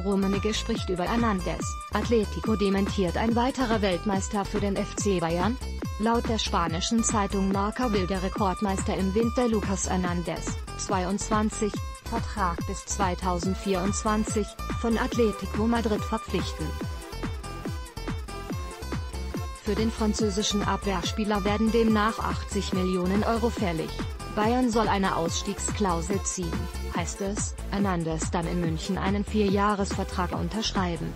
Rummenigge spricht über Hernandez, Atletico dementiert ein weiterer Weltmeister für den FC Bayern? Laut der spanischen Zeitung Marca will der Rekordmeister im Winter Lucas Hernandez, 22, Vertrag bis 2024, von Atletico Madrid verpflichten. Für den französischen Abwehrspieler werden demnach 80 Millionen Euro fällig. Bayern soll eine Ausstiegsklausel ziehen, heißt es, Hernandez dann in München einen Vierjahresvertrag unterschreiben.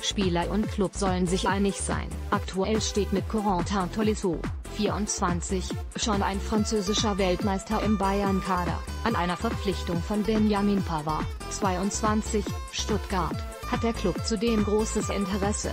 Spieler und Club sollen sich einig sein. Aktuell steht mit Corentin Tolisso, 24, schon ein französischer Weltmeister im Bayern-Kader, an einer Verpflichtung von Benjamin Pavard, 22, Stuttgart, hat der Club zudem großes Interesse.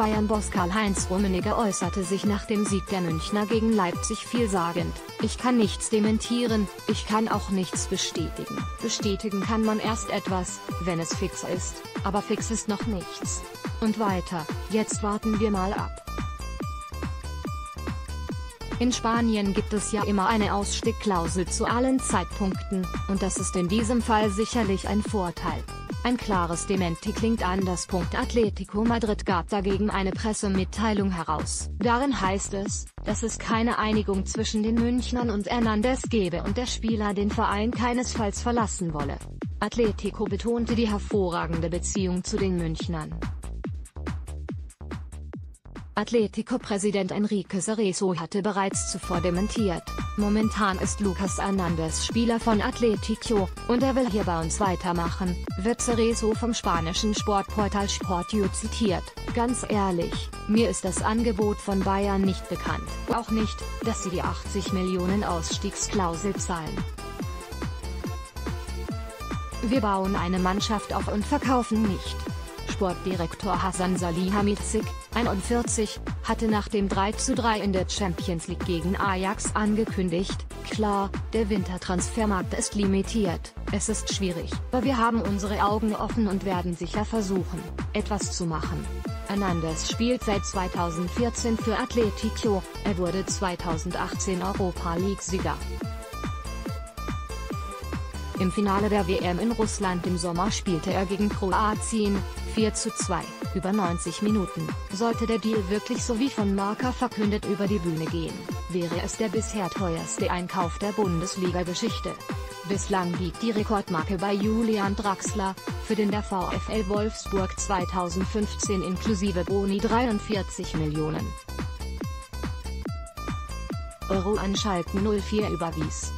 Bayern-Boss Karl-Heinz Rummenigge äußerte sich nach dem Sieg der Münchner gegen Leipzig vielsagend, ich kann nichts dementieren, ich kann auch nichts bestätigen. Bestätigen kann man erst etwas, wenn es fix ist, aber fix ist noch nichts. Und weiter, jetzt warten wir mal ab. In Spanien gibt es ja immer eine Ausstiegklausel zu allen Zeitpunkten, und das ist in diesem Fall sicherlich ein Vorteil. Ein klares Dementi klingt anders. Atletico Madrid gab dagegen eine Pressemitteilung heraus. Darin heißt es, dass es keine Einigung zwischen den Münchnern und Hernandez gebe und der Spieler den Verein keinesfalls verlassen wolle. Atletico betonte die hervorragende Beziehung zu den Münchnern. Atletico-Präsident Enrique Cerezo hatte bereits zuvor dementiert, momentan ist Lucas Hernandez Spieler von Atletico, und er will hier bei uns weitermachen, wird Cerezo vom spanischen Sportportal Sportiu zitiert, ganz ehrlich, mir ist das Angebot von Bayern nicht bekannt, auch nicht, dass sie die 80 Millionen Ausstiegsklausel zahlen. Wir bauen eine Mannschaft auf und verkaufen nicht. Sportdirektor Hassan Salihamidzic, 41, hatte nach dem 3:3 in der Champions League gegen Ajax angekündigt, klar, der Wintertransfermarkt ist limitiert, es ist schwierig, aber wir haben unsere Augen offen und werden sicher versuchen, etwas zu machen. Hernandez spielt seit 2014 für Atletico, er wurde 2018 Europa League-Sieger. Im Finale der WM in Russland im Sommer spielte er gegen Kroatien, 4 zu 2, über 90 Minuten. Sollte der Deal wirklich so wie von Marca verkündet über die Bühne gehen, wäre es der bisher teuerste Einkauf der Bundesliga-Geschichte. Bislang liegt die Rekordmarke bei Julian Draxler, für den der VfL Wolfsburg 2015 inklusive Boni 43 Millionen Euro an Schalken 04 überwies.